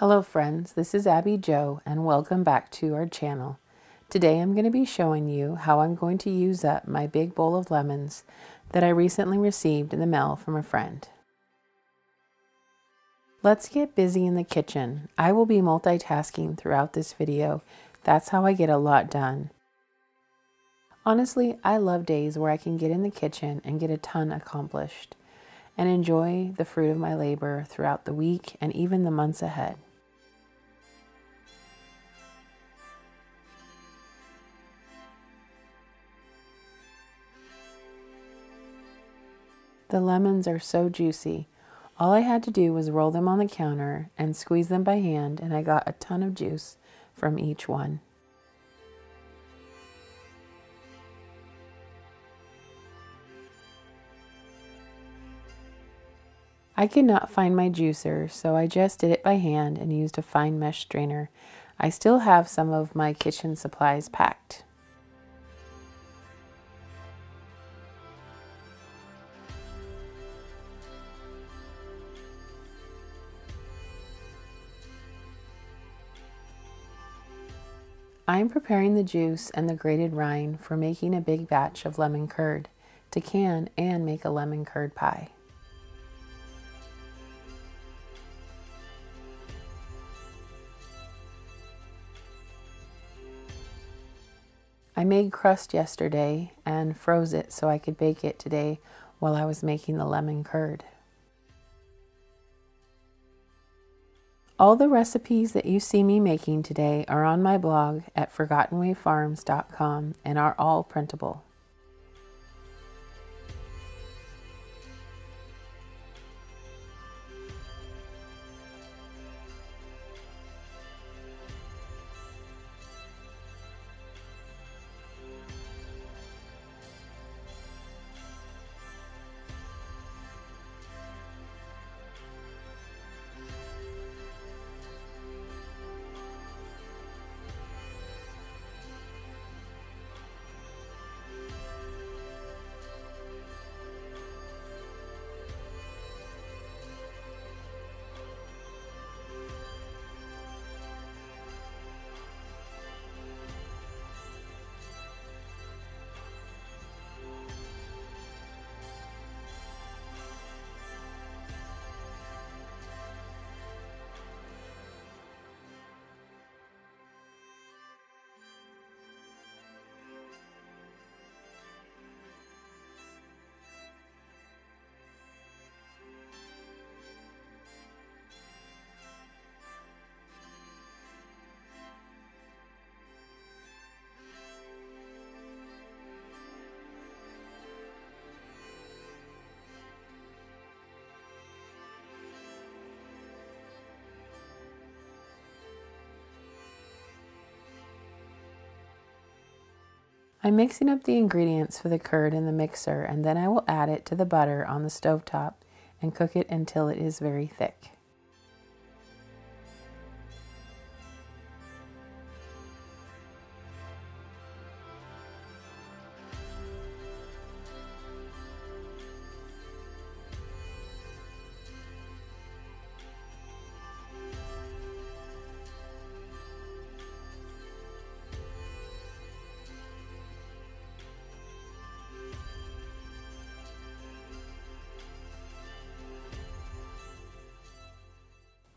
Hello friends, this is Abby Jo and welcome back to our channel. Today I'm going to be showing you how I'm going to use up my big bowl of lemons that I recently received in the mail from a friend. Let's get busy in the kitchen. I will be multitasking throughout this video. That's how I get a lot done. Honestly, I love days where I can get in the kitchen and get a ton accomplished and enjoy the fruit of my labor throughout the week and even the months ahead. The lemons are so juicy. All I had to do was roll them on the counter and squeeze them by hand, and I got a ton of juice from each one. I could not find my juicer, so I just did it by hand and used a fine mesh strainer. I still have some of my kitchen supplies packed. I am preparing the juice and the grated rind for making a big batch of lemon curd to can and make a lemon curd pie. I made crust yesterday and froze it so I could bake it today while I was making the lemon curd. All the recipes that you see me making today are on my blog at forgottenwayfarms.com and are all printable. I'm mixing up the ingredients for the curd in the mixer and then I will add it to the butter on the stove top and cook it until it is very thick.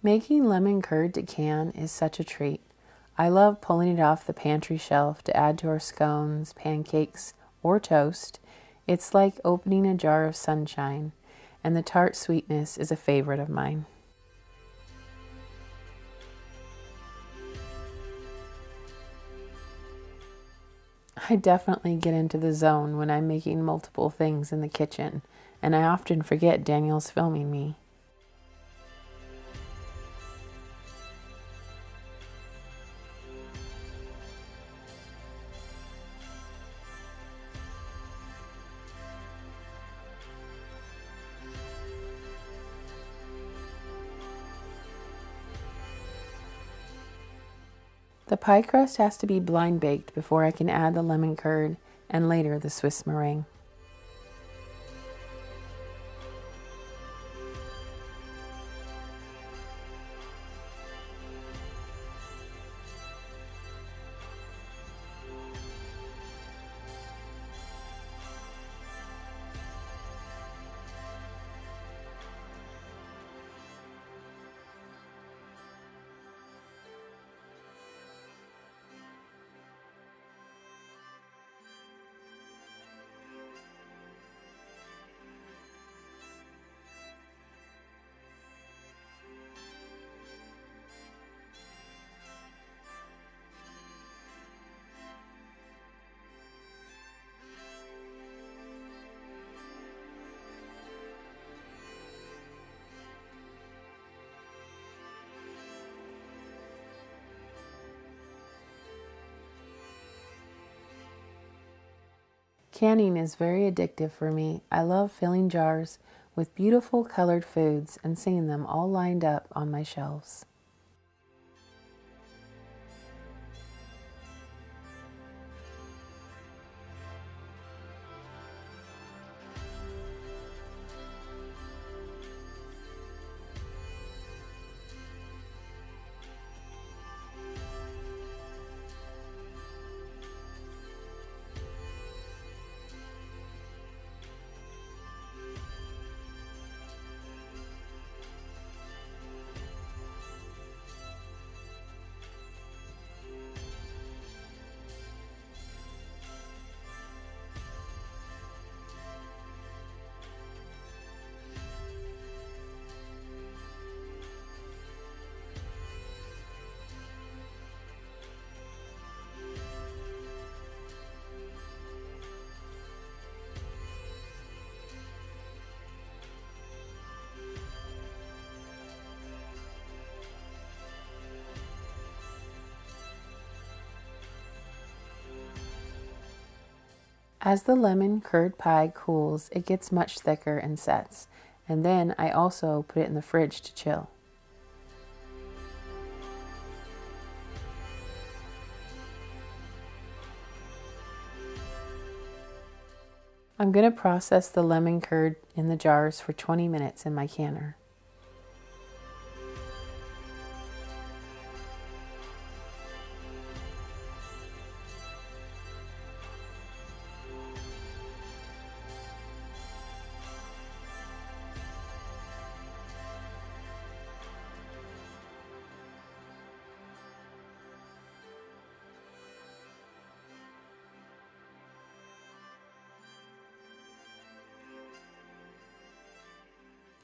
Making lemon curd to can is such a treat. I love pulling it off the pantry shelf to add to our scones, pancakes, or toast. It's like opening a jar of sunshine, and the tart sweetness is a favorite of mine. I definitely get into the zone when I'm making multiple things in the kitchen, and I often forget Daniel's filming me. The pie crust has to be blind baked before I can add the lemon curd and later the Swiss meringue. Canning is very addictive for me. I love filling jars with beautiful colored foods and seeing them all lined up on my shelves. As the lemon curd pie cools, it gets much thicker and sets, and then I also put it in the fridge to chill. I'm going to process the lemon curd in the jars for 20 minutes in my canner.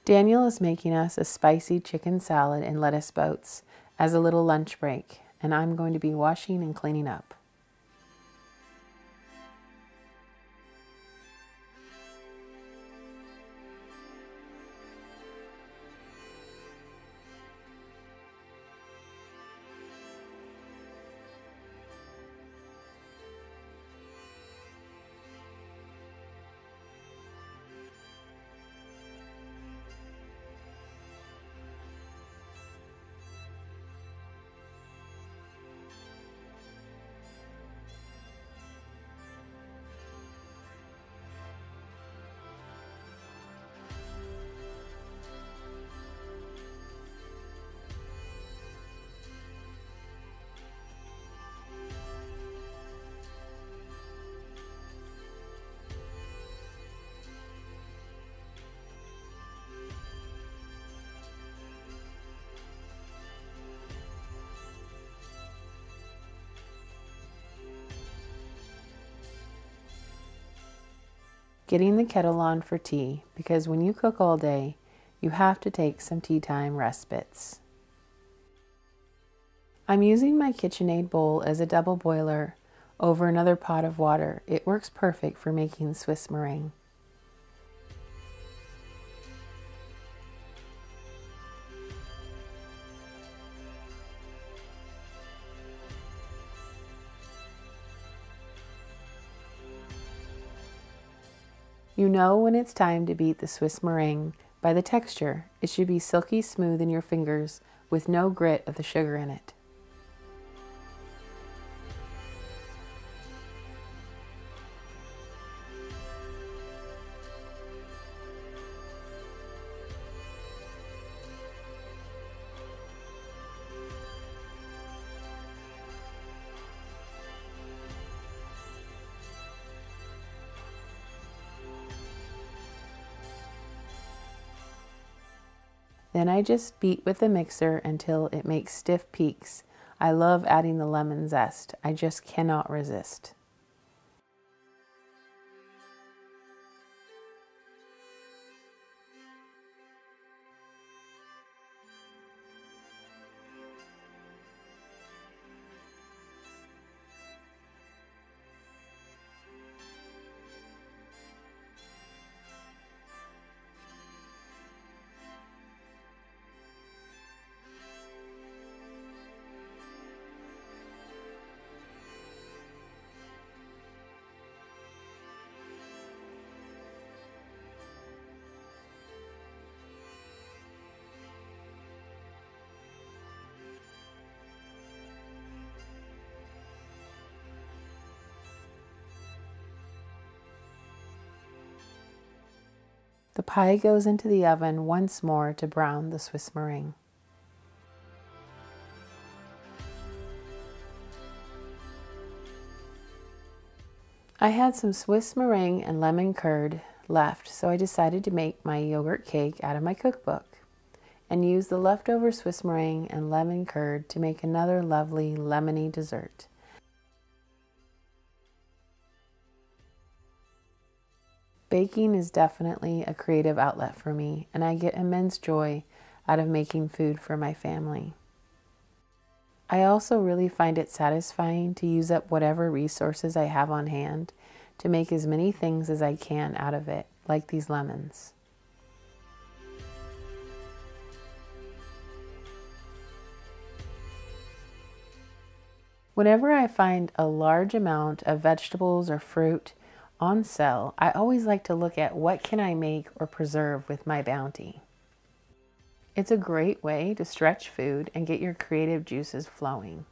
Daniel is making us a spicy chicken salad and lettuce boats as a little lunch break, and I'm going to be washing and cleaning up. Getting the kettle on for tea because when you cook all day, you have to take some tea time respites. I'm using my KitchenAid bowl as a double boiler over another pot of water. It works perfect for making Swiss meringue. You know when it's time to beat the Swiss meringue by the texture. It should be silky smooth in your fingers with no grit of the sugar in it. Then I just beat with the mixer until it makes stiff peaks. I love adding the lemon zest. I just cannot resist. The pie goes into the oven once more to brown the Swiss meringue. I had some Swiss meringue and lemon curd left, so I decided to make my yogurt cake out of my cookbook and use the leftover Swiss meringue and lemon curd to make another lovely lemony dessert. Baking is definitely a creative outlet for me, and I get immense joy out of making food for my family. I also really find it satisfying to use up whatever resources I have on hand to make as many things as I can out of it, like these lemons. Whenever I find a large amount of vegetables or fruit on sale, I always like to look at what can I make or preserve with my bounty. It's a great way to stretch food and get your creative juices flowing.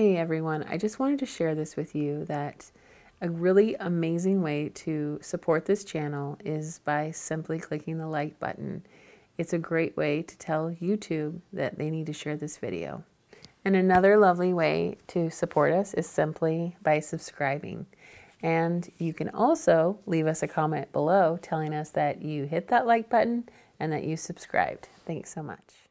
Hey everyone, I just wanted to share this with you that a really amazing way to support this channel is by simply clicking the like button. It's a great way to tell YouTube that they need to share this video. And another lovely way to support us is simply by subscribing. And you can also leave us a comment below telling us that you hit that like button and that you subscribed. Thanks so much.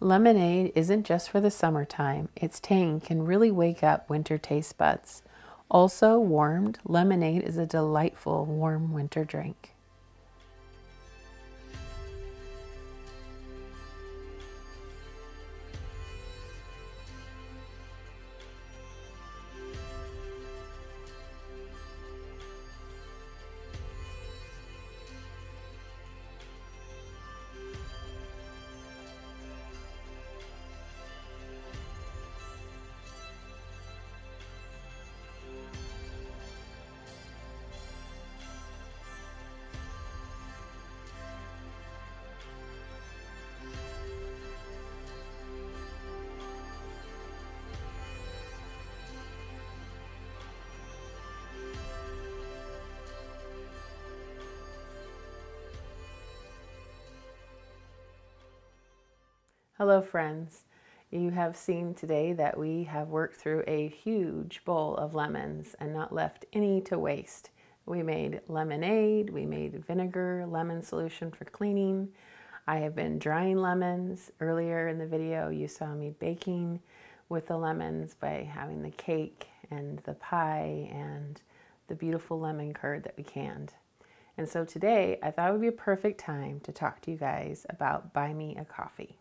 Lemonade isn't just for the summertime. Its tang can really wake up winter taste buds. Also warmed, lemonade is a delightful warm winter drink. Hello, friends. You have seen today that we have worked through a huge bowl of lemons and not left any to waste. We made lemonade, we made vinegar, lemon solution for cleaning. I have been drying lemons. Earlier in the video, you saw me baking with the lemons by having the cake and the pie and the beautiful lemon curd that we canned. And so today, I thought it would be a perfect time to talk to you guys about Buy Me a Coffee.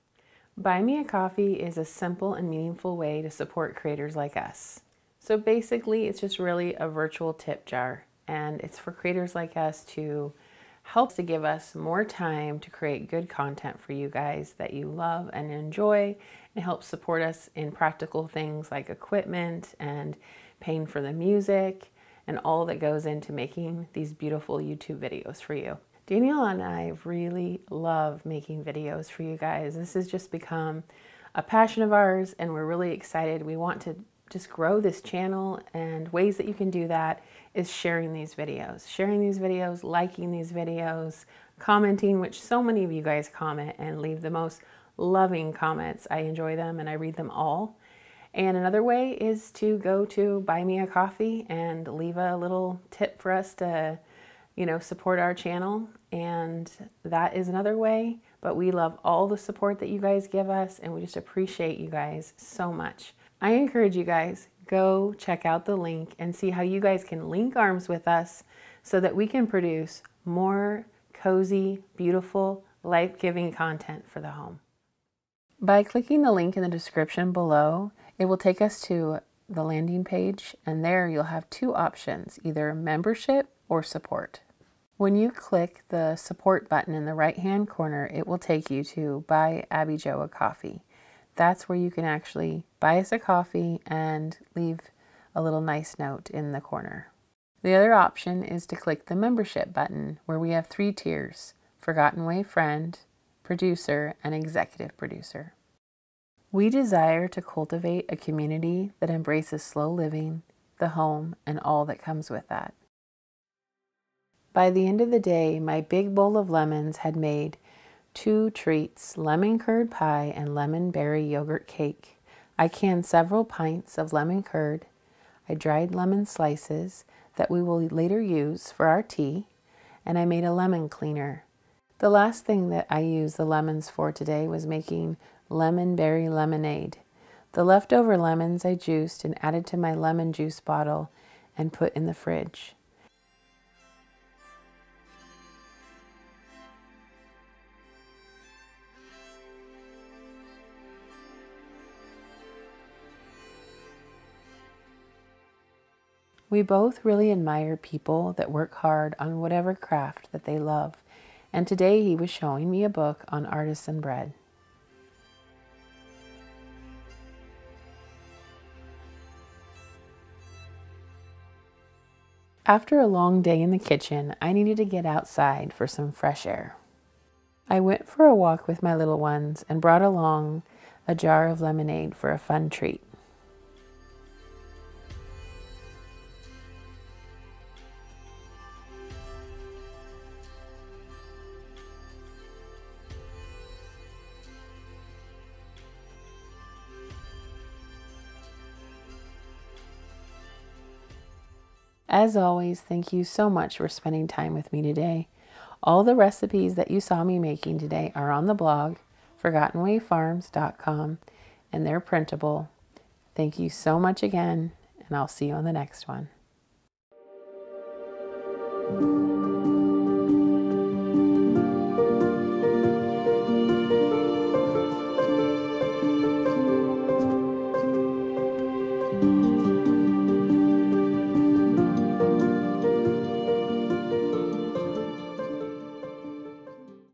Buy Me a Coffee is a simple and meaningful way to support creators like us. So basically, it's just really a virtual tip jar, and it's for creators like us to help to give us more time to create good content for you guys that you love and enjoy, and help support us in practical things like equipment and paying for the music and all that goes into making these beautiful YouTube videos for you. Danielle and I really love making videos for you guys. This has just become a passion of ours and we're really excited. We want to just grow this channel and ways that you can do that is sharing these videos. Sharing these videos, liking these videos, commenting, which so many of you guys comment and leave the most loving comments. I enjoy them and I read them all. And another way is to go to Buy Me a Coffee and leave a little tip for us to you know, support our channel. And that is another way. But we love all the support that you guys give us, and we just appreciate you guys so much. I encourage you guys, go check out the link and see how you guys can link arms with us so that we can produce more cozy, beautiful, life giving content for the home. By clicking the link in the description below, it will take us to the landing page, and there you'll have two options either membership or support. When you click the support button in the right hand corner, it will take you to Buy Abby Jo a Coffee. That's where you can actually buy us a coffee and leave a little nice note in the corner. The other option is to click the membership button where we have three tiers Forgotten Way Friend, Producer, and Executive Producer. We desire to cultivate a community that embraces slow living, the home, and all that comes with that. By the end of the day, my big bowl of lemons had made two treats lemon curd pie and lemon berry yogurt cake. I canned several pints of lemon curd. I dried lemon slices that we will later use for our tea, and I made a lemon cleaner. The last thing that I used the lemons for today was making lemon berry lemonade. The leftover lemons I juiced and added to my lemon juice bottle and put in the fridge. We both really admire people that work hard on whatever craft that they love, and today he was showing me a book on artisan bread. After a long day in the kitchen, I needed to get outside for some fresh air. I went for a walk with my little ones and brought along a jar of lemonade for a fun treat. As always, thank you so much for spending time with me today. All the recipes that you saw me making today are on the blog, forgottenwayfarms.com, and they're printable. Thank you so much again, and I'll see you on the next one.